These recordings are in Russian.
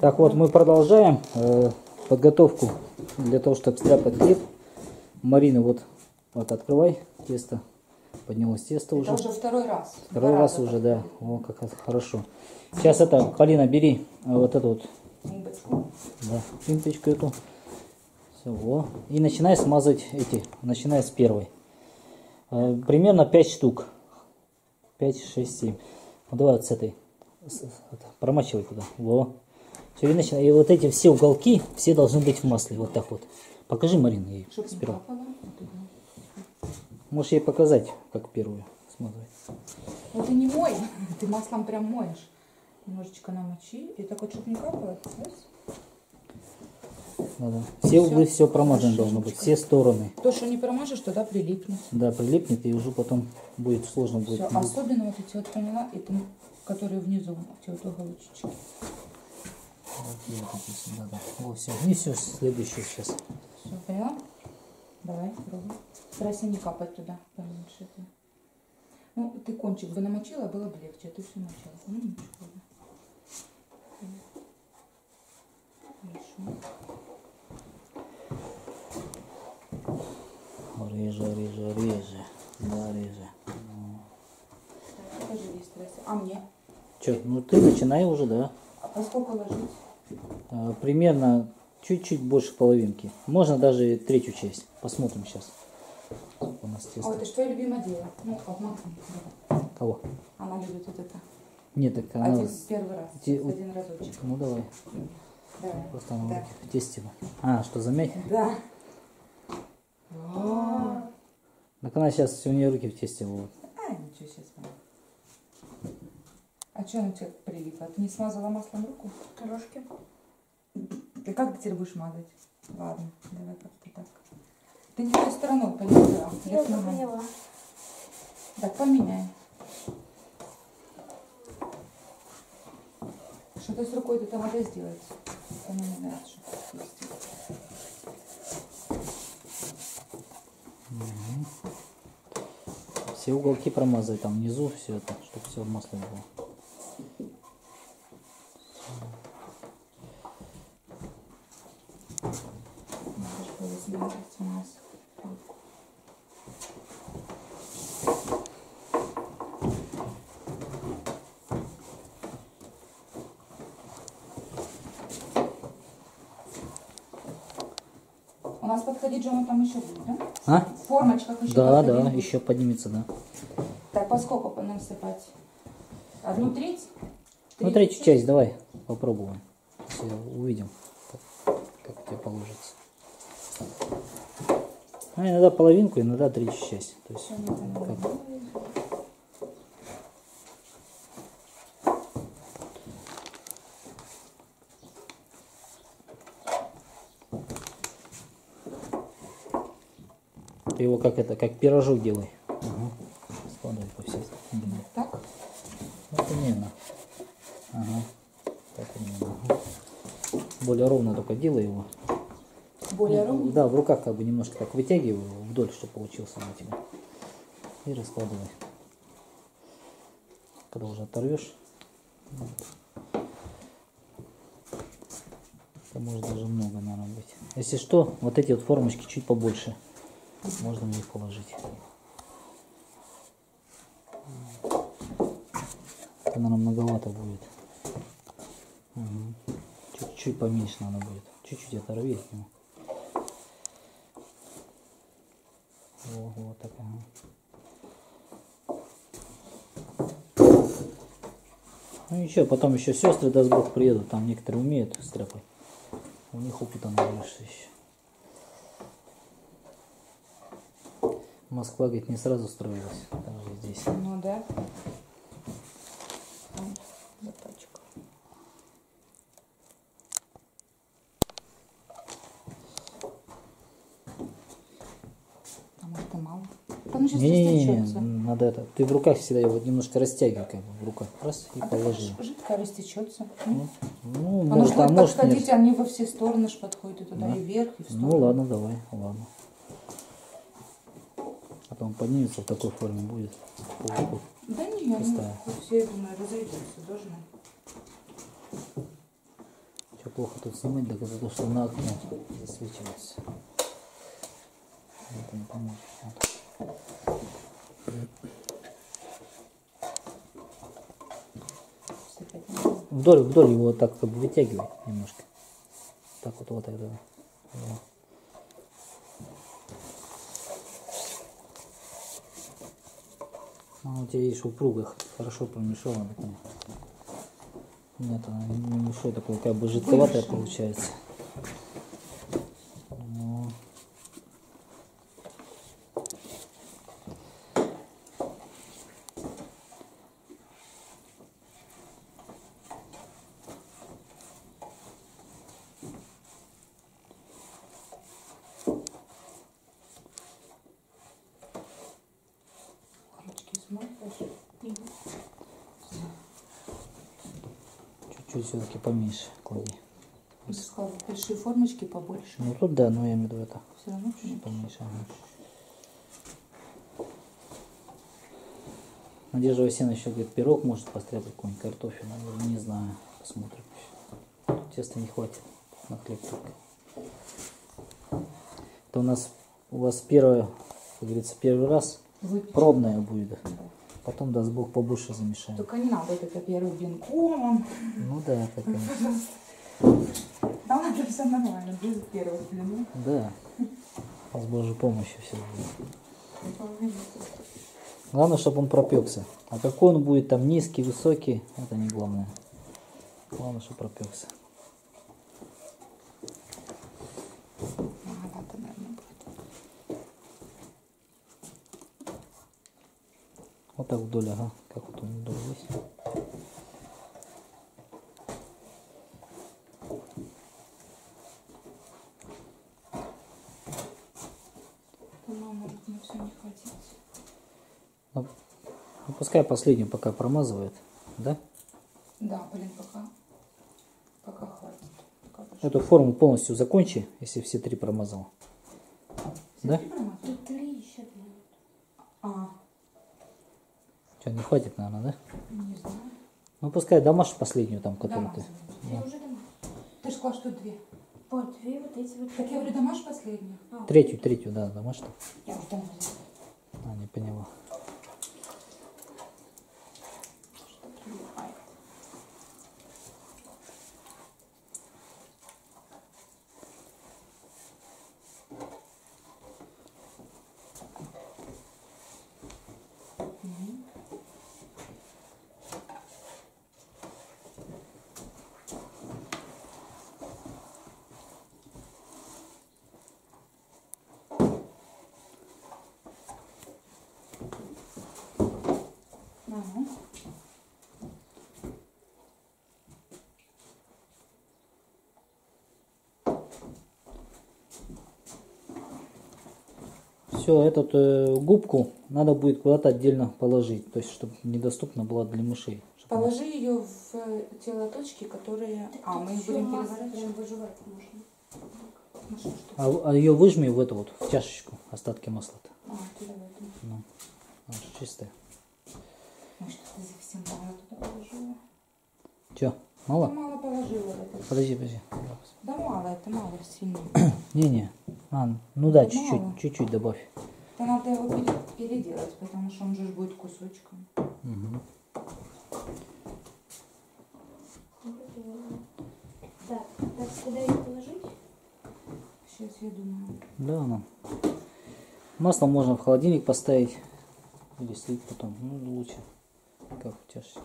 Так вот, мы продолжаем э, подготовку для того, чтобы стряпать хлеб. Марина, вот, вот открывай тесто. Поднялось тесто уже. Это уже второй раз. Второй Два раз раза уже, да. О, как это хорошо. Сейчас это, Полина, бери э, вот эту вот, Бомбочку. да, пимпочку эту. Все, во. И начинай смазывать эти, начиная с первой. Э, примерно 5 штук. 5, 6, 7. Ну, давай вот с этой. С- это, промачивай туда. Во. Все, и начинай. И вот эти все уголки, все должны быть в масле. Вот так вот. Покажи, Марина, ей Чтоб не сперва. Можешь ей показать, как первую смазывать. Ну ты не мой, ты маслом прям моешь. Немножечко намочи. И так вот, чтобы не капало. Да, да. Все углы, Всё. все промазано должно быть. Все стороны. То, что не промажешь, туда прилипнет. Да, прилипнет и уже потом будет сложно будет. Все. Особенно вот эти вот поняла, это, которые внизу, эти вот уголочки. Вот эти сюда, да. Вот все. И все, следующее сейчас. Все, поняла? Давай, пробуй. Старайся не капать туда поменьше. это. Ну, ты кончик бы намочила, было бы легче. а Ты все мочила. Ну, ничего. Хорошо. Реже, реже, реже. Да, реже. Так, покажи, старайся. А мне? Че, ну ты начинай уже, да. А поскольку ложить? А, примерно чуть-чуть больше половинки. Можно даже третью часть. Посмотрим сейчас. У нас тесто. это что твое любимое дело? Ну, давай. Кого? Она любит вот это. Нет, так она... Один первый раз. Те- Один разочек. Ну давай. Давай. Просто она Да. в тесте. А, что, замять? Да. Так она сейчас у нее руки в тесте будут. А, ничего сейчас. А что она у тебя прилипла? Ты не смазала маслом руку? Трошки. Ты как ты теперь будешь мазать? Ладно, давай как-то так. Ты не той стороной поняла? Я ногами. поняла. Так, поменяй. Что-то с рукой ты там надо сделать. Она не знает, что есть. Все уголки промазывай там внизу, все это, чтобы все в масле было. Надо же было смазать у нас. У нас подходить он там еще будет, да? А? В формочках еще Да, подходить да, еще поднимется, да. Так, по сколько по нам сыпать? Одну треть? Ну, третью часть давай попробуем. Все, увидим, как, как у тебя получится. А иногда половинку, иногда третью часть. То есть, как- ты его как это, как пирожок делай. Ага. Складывай по всей длине. Так? Ну, примерно. Ага. Так ага. Более ровно только делай его. Более ровно? Да, в руках как бы немножко так вытягивай его вдоль, чтобы получился тебя. И раскладывай. Когда уже оторвешь. вот. Это может даже много, наверное, быть. Если что, вот эти вот формочки чуть побольше. Можно в них положить. Это, наверное, многовато будет. Чуть-чуть поменьше надо будет. Чуть-чуть оторви от него. Во, вот так, ага. Ну ничего, потом еще сестры, даст Бог, приедут. Там некоторые умеют стряпать. У них опыта наберешься еще. Москва, говорит, не сразу строилась. Даже здесь. Ну да. Там, запачкал. Там это мало. Потому что Не-не-не, растечется. надо это. Ты в руках всегда его немножко растягивай, как бы в руках. Раз и А положи. ж- жидкое растечется. Ну, ну, Оно может, а может подходить, нет. они во все стороны ж подходят, и туда, Да. и вверх, и в сторону. Ну ладно, давай, ладно. Потом поднимется в такой форме будет. Полукруг. Да не, ну, Поставим. все, я думаю, разойдется должно. Что плохо тут снимать, так это то, что на окне засвечивается. Это не поможет. Вот. Вдоль, вдоль его вот так как бы вытягивай немножко. Так вот, вот это. Вот. А у тебя видишь упругая, хорошо промешала. так она. Нет, она не что такое, как бы Вымешанная. получается. Чуть-чуть все-таки поменьше клади. Ты сказал, большие формочки побольше. Ну тут да, но я имею в виду это. Все равно Чуть чуть поменьше. ага. Надежда Васильевна еще говорит, пирог может постряпать какой-нибудь картофель. Говорю, не знаю, посмотрим. Теста не хватит на хлеб только. Это у нас у вас первое, как говорится, первый раз выпечь. пробное будет. Потом, даст Бог, побольше замешаем. Только не надо это первый блинком. Ну да, так Там это все нормально, без первых блинов. да. С Божьей помощью все будет. Главное, чтобы он пропекся. А какой он будет там низкий, высокий, это не главное. Главное, чтобы пропекся. Маловато, наверное, будет. Вот так вдоль, ага. Как вот он вдоль все хватить. Ну, ну, пускай последнюю пока промазывает. Да? Да, блин, пока, пока хватит. Пока. Эту форму полностью закончи, если все три промазал. Да? Промазала? Тут три блин. А, Что, не хватит, наверное, да? не знаю. Ну, пускай домашь последнюю там, которую ты... Я уже дома. Ты же сказала, что две. По две вот эти вот. Так я говорю, домашь последнюю? А, Третью, третью, да, домашь там. Я уже дома взяла. А, не поняла. Что прилипает. Мгм. Ага. Все, эту э, губку надо будет куда-то отдельно положить, то есть, чтобы недоступна была для мышей. Чтоб она- Положи ее в э, те лоточки, которые... А, мы их будем переворачивать. А, а ее выжми в эту вот, в чашечку, остатки масла-то. А, ты. Ну, она же чистая. Что ты совсем туда положила. Че, Мало? мало положила в это. Подожди, подожди. Да мало, это мало сильно. Не-не. А, ну да, чуть-чуть, чуть-чуть добавь. Это надо его пере- переделать, потому что он же будет кусочком. Мгм. Так, так куда ее положить? Сейчас я думаю. Да, ну. Масло можно в холодильник поставить. Или слить потом. Ну, лучше. Как в чашечке.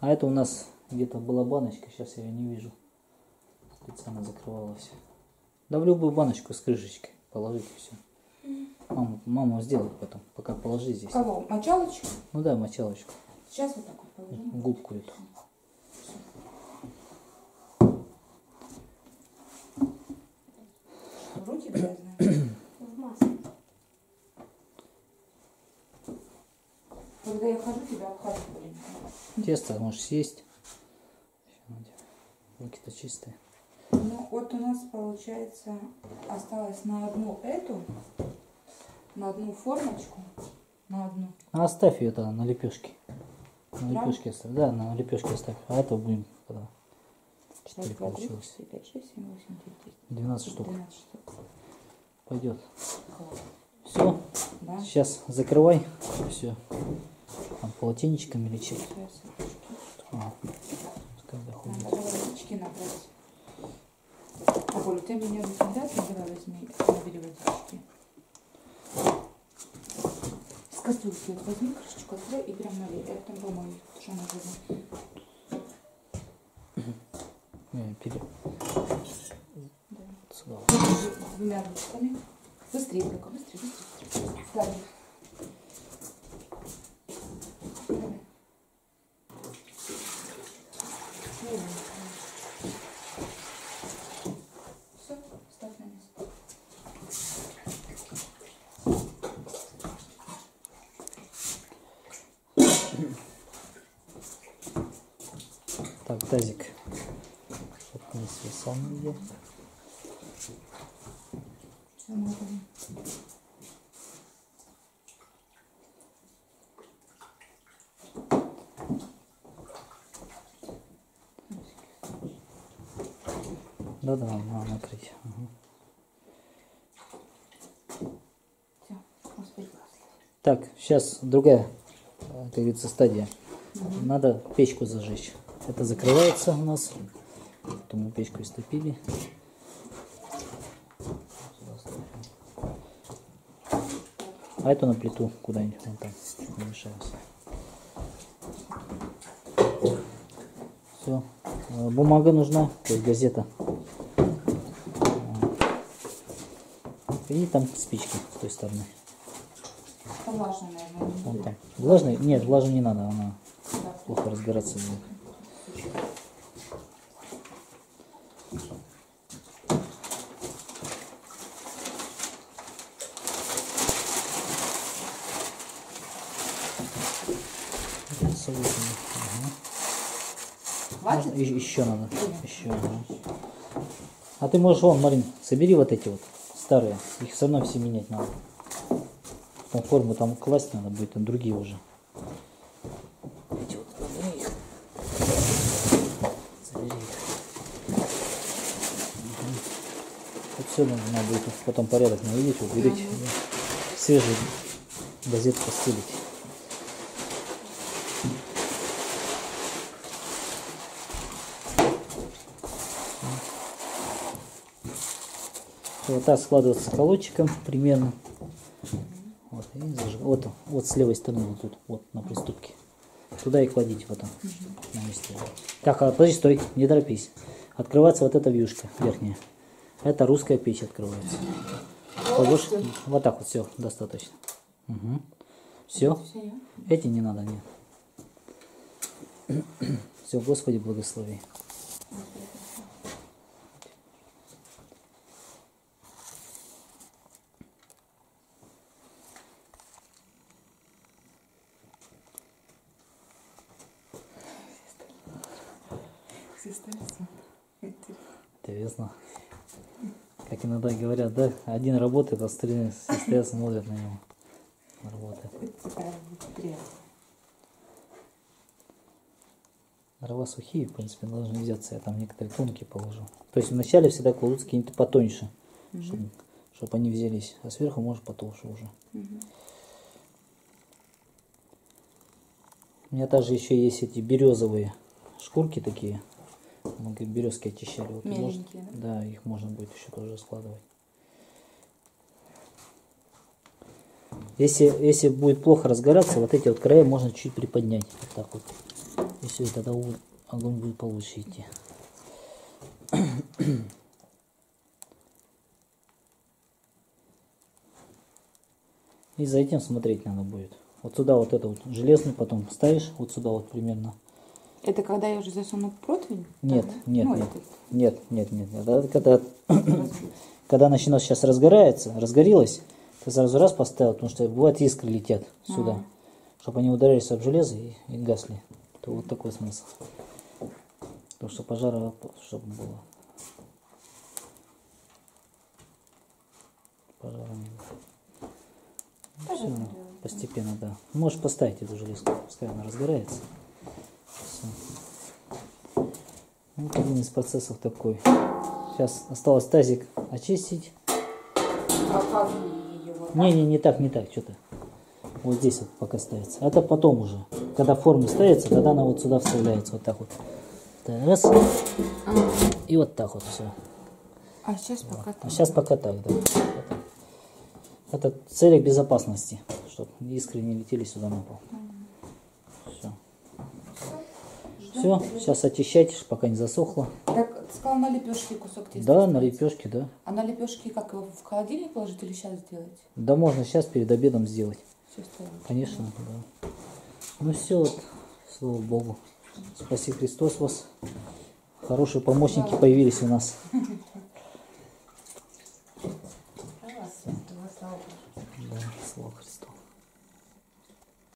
А это у нас где-то была баночка. Сейчас я ее не вижу. Специально закрывалась. Да в любую баночку с крышечкой положите все. Маму, маму сделает потом. Пока положи здесь. Кого? Мочалочку? Ну да, мочалочку. Сейчас вот так вот положим. Губку эту. Руки грязные. В масле. Когда я хожу, тебя обхаживаю. Тесто можешь съесть. Руки-то чистые. Ну, вот у нас, получается, осталось на одну эту, на одну формочку, на одну. А оставь ее тогда на лепешке. На Да? лепешке оставь. Да, на лепешке оставь. А это будем когда 4 Раз, два, три, получилось. четыре, пять, шесть, семь, восемь, девять, десять. 12 штук. 12 штук. Пойдет. Все. Да? Сейчас закрывай. Все. Там полотенечком или чем. А, ты меня всегда забирала возьми, набери водички. С кастрюльки вот возьми крышечку, открой и прям налей. Я там помою, что она жирная. Пере- Да. сюда. Двумя ручками. Быстрее только, быстрее, быстрее. быстрее. Ставим. Давай. Все, ставь на место. Так, тазик. Чтоб не свисал нигде. Да-да, надо накрыть. Благослови. Так, сейчас другая, э, как говорится, стадия. Надо печку зажечь. Это закрывается у нас. Потом мы печку истопили. А эту на плиту куда-нибудь вон там, чтобы не мешалось. Все. Бумага нужна, то есть газета. И там спички с той стороны. Влажно, наверное. Вон там. Влажный? Нет, влажный не надо, она плохо разгораться будет. Ага. Хватит? Можно- Еще надо. Еще. А ты можешь, вон, Марин, собери вот эти вот старые. Их все равно все менять надо. Потом форму там класть надо будет, там другие уже. Эти вот, забери их. Забери их. Мгм. Вот все надо, будет потом порядок наведить, вот берите Ага. свежую газету постелить. Вот так складывается колодчиком примерно. Вот, и зажиг- вот, вот с левой стороны, вот тут, вот на приступке. Туда и кладите на месте. Так, а подожди, стой, не торопись. Открывается вот эта вьюшка верхняя. Это русская печь открывается. Кладешь, вот так вот, все, достаточно. Все. Всё, я? Эти не надо, нет. Все, Господи, благослови. Все столицы. Интересно. Как иногда говорят, да, один работает, а остальные стоят, смотрят на него. Работает. Дрова сухие, в принципе, должны взяться. Я там некоторые тонкие положу. То есть вначале всегда кладут какие-то потоньше, чтобы, они взялись. А сверху может потолще уже. У меня также еще есть эти березовые шкурки такие. Мы как березки очищали. Вот может- Меленькие, да, их можно будет еще тоже складывать. Если, если будет плохо разгораться, вот эти вот края можно чуть приподнять. Вот так вот. И все, и тогда огонь будет получше идти. И за этим смотреть надо будет. Вот сюда вот это вот железный потом ставишь, вот сюда вот примерно. Это когда я уже засуну противень? Нет, Да? нет, Ну, нет, этот. нет, нет, нет. Это когда, когда начино сейчас разгорается, разгорелось, ты сразу раз поставил, потому что бывает искры летят сюда, Ага. чтобы они ударились об железо и, и гасли. То вот такой смысл. Потому что пожара, чтобы было. Пожара не было. Постепенно, да. Можешь поставить эту железку, пускай она разгорается. Всё. Вот один из процессов такой. Сейчас осталось тазик очистить. А Не, не, не так, не так, что-то. Вот здесь вот пока ставится. Это потом уже. Когда форма ставится, тогда она вот сюда вставляется. Вот так вот. Так, раз. И вот так вот все. А сейчас пока А там. сейчас пока так, да. Это, это целик безопасности, чтобы искры не летели сюда на пол. Все. Все, сейчас очищайте, пока не засохло. Так, ты сказал на лепешке кусок теста. Да, на лепешке, да. А на лепешке как его в холодильник положить или сейчас сделать? Да можно сейчас перед обедом сделать. Все ставим. Конечно, да. Ну все, вот, слава Богу. Спаси Христос вас. Хорошие помощники появились у нас.